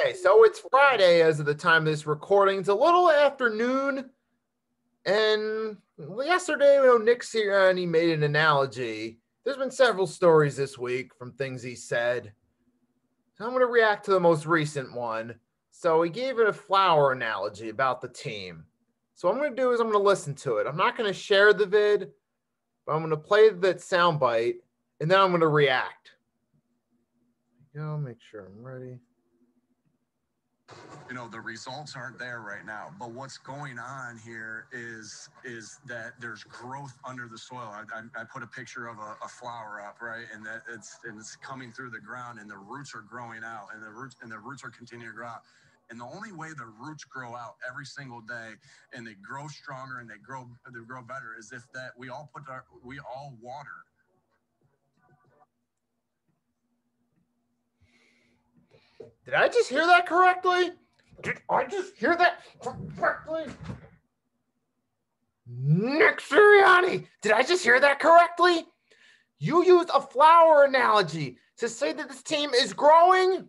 Okay, so it's Friday as of the time of this recording. It's a little afternoon, and yesterday, you know, Nick Sirianni made an analogy. There's been several stories this week from things he said. So I'm going to react to the most recent one. So he gave it a flower analogy about the team. So what I'm going to do is I'm going to listen to it. I'm not going to share the vid, but I'm going to play that soundbite, and then I'm going to react. Go, make sure I'm ready you know the results aren't there right now. But what's going on here is is that there's growth under the soil. I, I, I put a picture of a, a, flower up right? And that it's and it's coming through the ground and the roots are growing out and the roots and the roots are continuing to grow out. And the only way the roots grow out every single day and they grow stronger and they grow they grow better is if that we all put our we all water Did I just hear that correctly? Did I just hear that correctly? Nick Sirianni, did I just hear that correctly? You used a flower analogy to say that this team is growing?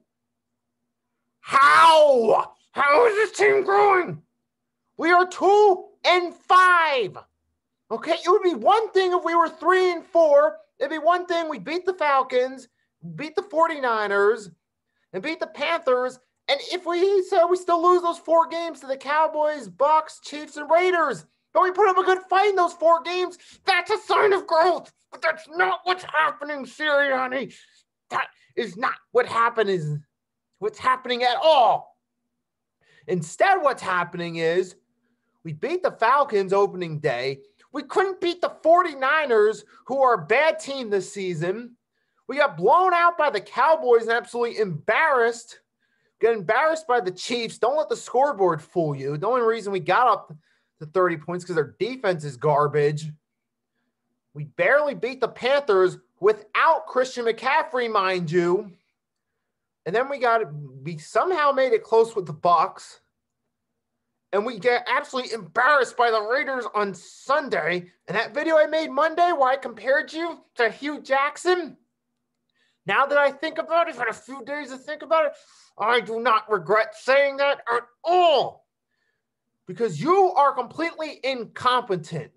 How? How is this team growing? We are two and five. Okay, it would be one thing if we were three and four. It'd be one thing we beat the Falcons, beat the 49ers, and beat the Panthers. And if we so we still lose those four games to the Cowboys, Bucks, Chiefs, and Raiders, but we put up a good fight in those four games, that's a sign of growth. But that's not what's happening, Sirianni. That is not what happened is what's happening at all. Instead, what's happening is we beat the Falcons opening day. We couldn't beat the 49ers, who are a bad team this season. We got blown out by the Cowboys and absolutely embarrassed. Get embarrassed by the Chiefs. Don't let the scoreboard fool you. The only reason we got up to 30 points because their defense is garbage. We barely beat the Panthers without Christian McCaffrey, mind you. And then we got we somehow made it close with the Bucks. And we get absolutely embarrassed by the Raiders on Sunday. And that video I made Monday where I compared you to Hue Jackson, now that I think about it, I've had a few days to think about it, I do not regret saying that at all. Because you are completely incompetent.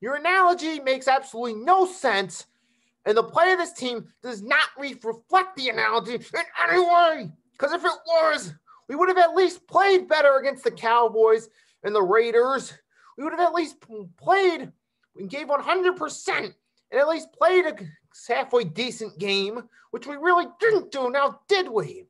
Your analogy makes absolutely no sense, and the play of this team does not reflect the analogy in any way. Because if it was, we would have at least played better against the Cowboys and the Raiders. We would have at least played and gave 100% and at least played a halfway decent game, which we really didn't do now, did we?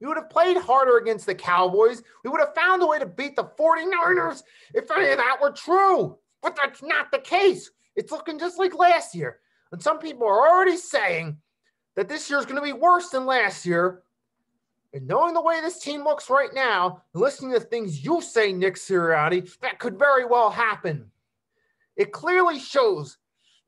We would have played harder against the Cowboys. We would have found a way to beat the 49ers if any of that were true. But that's not the case. It's looking just like last year. And some people are already saying that this year is going to be worse than last year. And knowing the way this team looks right now, and listening to things you say, Nick Sirianni, that could very well happen. It clearly shows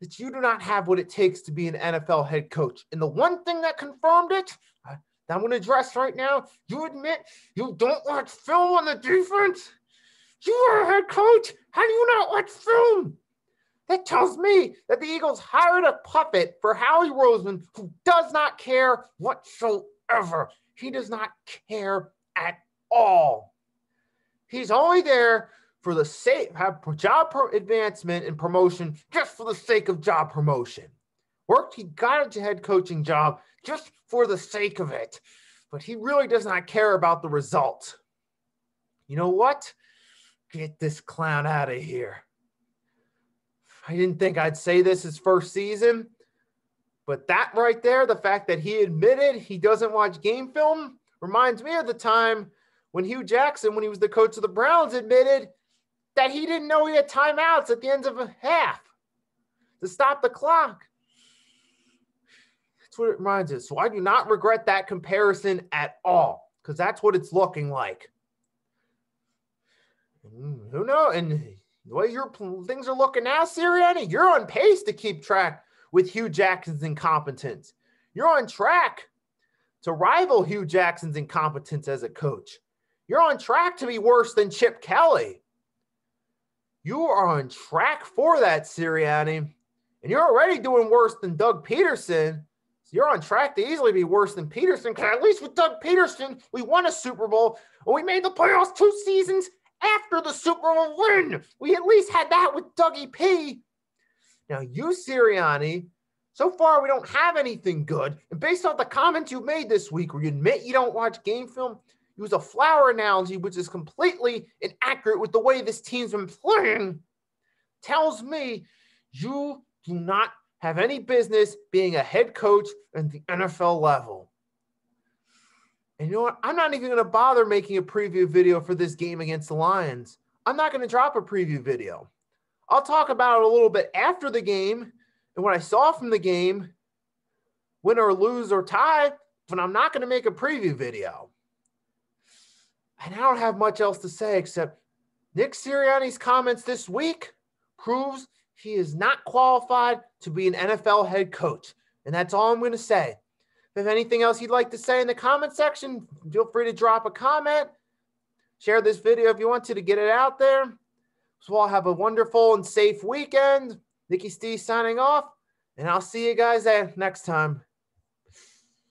that you do not have what it takes to be an NFL head coach. And the one thing that confirmed it, that I'm going to address right now, you admit you don't watch film on the defense? You are a head coach. How do you not watch film? That tells me that the Eagles hired a puppet for Howie Roseman who does not care whatsoever. He does not care at all. He's only there for the sake have job advancement and promotion just for the sake of job promotion. Worked, he got a head coaching job just for the sake of it, but he really does not care about the result. You know what? Get this clown out of here. I didn't think I'd say this his first season, but that right there, the fact that he admitted he doesn't watch game film, reminds me of the time when Hue Jackson, when he was the coach of the Browns, admitted that he didn't know he had timeouts at the end of a half to stop the clock. That's what it reminds us. So I do not regret that comparison at all because that's what it's looking like. Mm, who knows? And the way your things are looking now, Sirianni, you're on pace to keep track with Hue Jackson's incompetence. You're on track to rival Hue Jackson's incompetence as a coach. You're on track to be worse than Chip Kelly. You are on track for that, Sirianni. And you're already doing worse than Doug Pederson. So you're on track to easily be worse than Pederson. Because at least with Doug Pederson, we won a Super Bowl and we made the playoffs two seasons after the Super Bowl win. We at least had that with Dougie P. Now, you, Sirianni, so far we don't have anything good. And based off the comments you made this week, where you admit you don't watch game film, use a flower analogy, which is completely inaccurate with the way this team's been playing, tells me you do not have any business being a head coach at the NFL level. And you know what? I'm not even going to bother making a preview video for this game against the Lions. I'm not going to drop a preview video. I'll talk about it a little bit after the game and what I saw from the game, win or lose or tie, but I'm not going to make a preview video. And I don't have much else to say except Nick Sirianni's comments this week proves he is not qualified to be an NFL head coach. And that's all I'm going to say. If anything else you'd like to say in the comment section, feel free to drop a comment. Share this video if you want to to get it out there. So all have a wonderful and safe weekend. Nicky Steez signing off, and I'll see you guys next time.